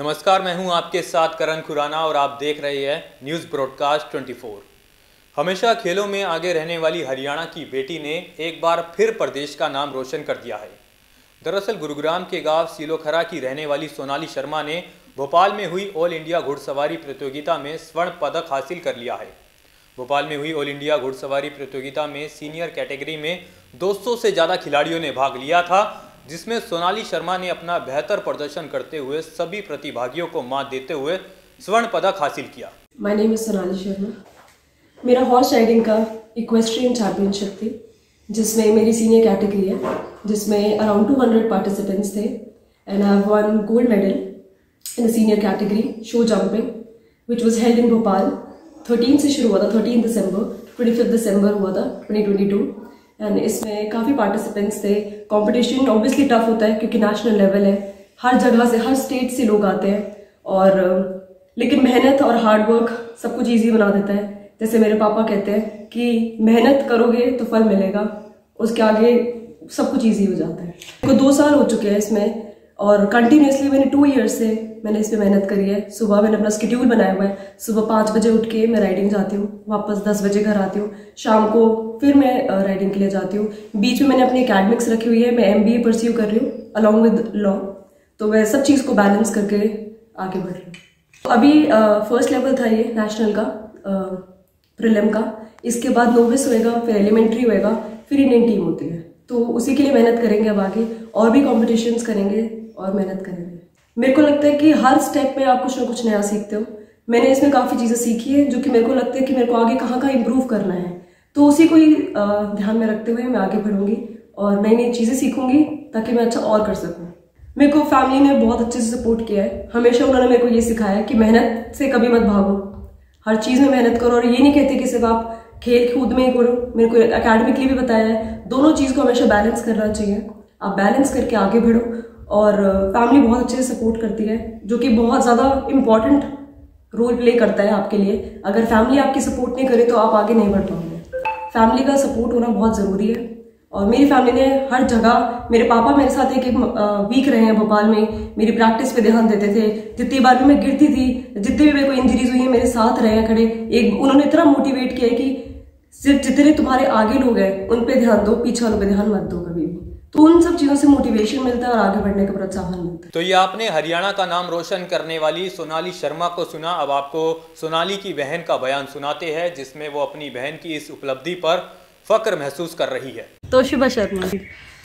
नमस्कार, मैं हूँ आपके साथ करण खुराना और आप देख रहे हैं न्यूज़ ब्रॉडकास्ट 24 हमेशा खेलों में आगे रहने वाली हरियाणा की बेटी ने एक बार फिर प्रदेश का नाम रोशन कर दिया है। दरअसल, गुरुग्राम के गाँव सिलोखरा की रहने वाली सोनाली शर्मा ने भोपाल में हुई ऑल इंडिया घुड़सवारी प्रतियोगिता में स्वर्ण पदक हासिल कर लिया है। भोपाल में हुई ऑल इंडिया घुड़सवारी प्रतियोगिता में सीनियर कैटेगरी में 200 से ज़्यादा खिलाड़ियों ने भाग लिया था जिसमें सोनाली शर्मा ने अपना बेहतर प्रदर्शन करते हुए सभी प्रतिभागियों को मात देते हुए स्वर्ण पदक हासिल किया। My name is Sonali Sharma मेरा हॉर्स राइडिंग का इक्वेस्ट्रियन चैंपियनशिप थी, जिसमें मेरी सीनियर कैटेगरी है, जिसमें अराउंड 200 पार्टिसिपेंट्स थे and I have won gold medal in the senior category show jumping which was held in Bhopal 13 से शुरू हुआ था 13 दिसंबर 25 दिसंबर हुआ था 2022 एंड इसमें काफ़ी पार्टिसिपेंट्स थे। कंपटीशन ऑब्वियसली टफ होता है क्योंकि नेशनल लेवल है। हर जगह से, हर स्टेट से लोग आते हैं। और, लेकिन मेहनत और हार्डवर्क सब कुछ ईजी बना देता है। जैसे मेरे पापा कहते हैं कि मेहनत करोगे तो फल मिलेगा, उसके आगे सब कुछ ईजी हो जाता है। को दो साल हो चुके हैं इसमें। और कंटिन्यूसली मैंने टू ईयर्स से मैंने इस पर मेहनत करी है। सुबह मैंने अपना स्कड्यूल बनाया हुआ है। सुबह पाँच बजे उठ के मैं राइडिंग जाती हूँ। वापस दस बजे घर आती हूँ। शाम को फिर मैं राइडिंग के लिए जाती हूँ। बीच में मैंने अपनी अकेडमिक्स रखी हुई है। मैं एम बी परस्यू कर रही हूँ अलॉन्ग विद लॉ तो मैं सब चीज़ को बैलेंस करके आगे बढ़ रही हूँ। तो अभी फ़र्स्ट लेवल था ये नेशनल का प्रिलिम का। इसके बाद नोविस होएगा, फिर एलिमेंट्री होएगा, फिर इंडियन टीम होती है। तो उसी के लिए मेहनत करेंगे अब आगे। और भी कॉम्पिटिशन्स करेंगे। और मेहनत करेंगे। मेरे को लगता है कि हर स्टेप में आप कुछ ना कुछ नया सीखते हो। मैंने इसमें काफ़ी चीज़ें सीखी है, जो कि मेरे को लगता है कि मेरे को आगे कहाँ कहाँ इम्प्रूव करना है। तो उसी को ही ध्यान में रखते हुए मैं आगे बढ़ूँगी और नई नई चीज़ें सीखूँगी, ताकि मैं अच्छा और कर सकूँ। मेरे को फैमिली ने बहुत अच्छे से सपोर्ट किया है। हमेशा उन्होंने मेरे को ये सिखाया कि मेहनत से कभी मत भागो। हर चीज़ में मेहनत करो और ये नहीं कहते कि सिर्फ़ आप खेल कूद में ही करो। मेरे को अकेडमिकली भी बताया है। दोनों चीज़ को हमेशा बैलेंस करना चाहिए। आप बैलेंस करके आगे बढ़ो और फैमिली बहुत अच्छे से सपोर्ट करती है, जो कि बहुत ज़्यादा इंपॉर्टेंट रोल प्ले करता है आपके लिए। अगर फैमिली आपकी सपोर्ट नहीं करे तो आप आगे नहीं बढ़ पाओगे। फैमिली का सपोर्ट होना बहुत ज़रूरी है। और मेरी फैमिली ने हर जगह, मेरे पापा मेरे साथ एक एक वीक रहे हैं भोपाल में। मेरी प्रैक्टिस पे ध्यान देते थे। जितनी बार भी मैं गिरती थी, जितनी भी मेरे को इंजरीज हुई है, मेरे साथ रहे हैं खड़े। एक, उन्होंने इतना मोटिवेट किया है कि सिर्फ़ जितने तुम्हारे आगे लोग हैं, उन पे ध्यान दो, पीछे वालों पे ध्यान मत दो कभी। तो उन सब चीज़ों से मोटिवेशन मिलता है और आगे बढ़ने का प्रोत्साहन मिलता है। तो ये आपने हरियाणा का नाम रोशन करने वाली सोनाली शर्मा को सुना। अब आपको सोनाली की बहन का बयान सुनाते हैं जिसमें वो अपनी बहन की इस उपलब्धि पर फक्र महसूस कर रही है। तो तोशिबा शर्मा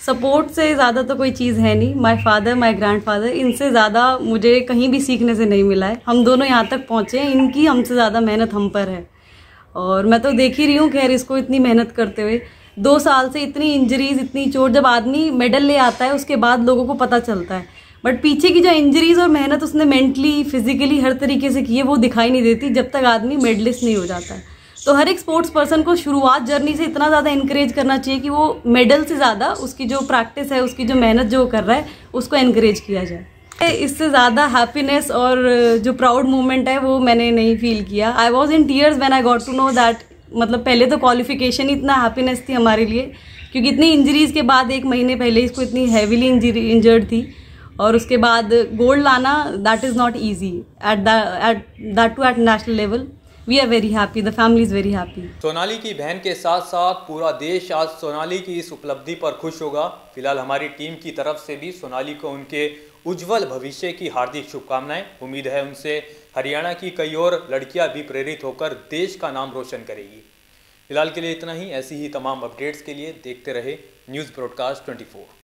सपोर्ट से ज़्यादा तो कोई चीज़ है नहीं। माय फादर माय ग्रैंडफादर इनसे ज़्यादा मुझे कहीं भी सीखने से नहीं मिला है। हम दोनों यहाँ तक पहुँचे हैं। इनकी हमसे ज़्यादा मेहनत हम पर है। और मैं तो देख ही रही हूँ खैर इसको इतनी मेहनत करते हुए दो साल से इतनी इंजरीज इतनी चोट, जब आदमी मेडल ले आता है, उसके बाद लोगों को पता चलता है। बट पीछे की जो इंजरीज और मेहनत उसने मेंटली फिजिकली हर तरीके से की है, वो दिखाई नहीं देती जब तक आदमी मेडलिस्ट नहीं हो जाता है। तो हर एक स्पोर्ट्स पर्सन को शुरुआत जर्नी से इतना ज़्यादा इंकरेज करना चाहिए कि वो मेडल से ज़्यादा उसकी जो प्रैक्टिस है, उसकी जो मेहनत जो कर रहा है, उसको इनक्रेज किया जाए। इससे ज़्यादा हैप्पीनेस और जो प्राउड मोमेंट है, वो मैंने नहीं फील किया। I was in tears when I got to know that मतलब पहले तो क्वालिफिकेशन ही इतना हैप्पीनेस थी हमारे लिए, क्योंकि इतनी इंजरीज के बाद एक महीने पहले इसको इतनी हैवीली इंजरी इंजर्ड थी, और उसके बाद गोल्ड लाना that is not easy at at that too at national level we are very happy the family is very happy Sonali की बहन के साथ साथ पूरा देश आज सोनाली की इस उपलब्धि पर खुश होगा। फ़िलहाल हमारी टीम की तरफ़ से भी सोनाली को उनके उज्जवल भविष्य की हार्दिक शुभकामनाएँ, उम्मीद है उनसे हरियाणा की कई और लड़कियाँ भी प्रेरित होकर देश का नाम रोशन करेगी। फ़िलहाल के लिए इतना ही, ऐसी ही तमाम अपडेट्स के लिए देखते रहे न्यूज़ ब्रॉडकास्ट 24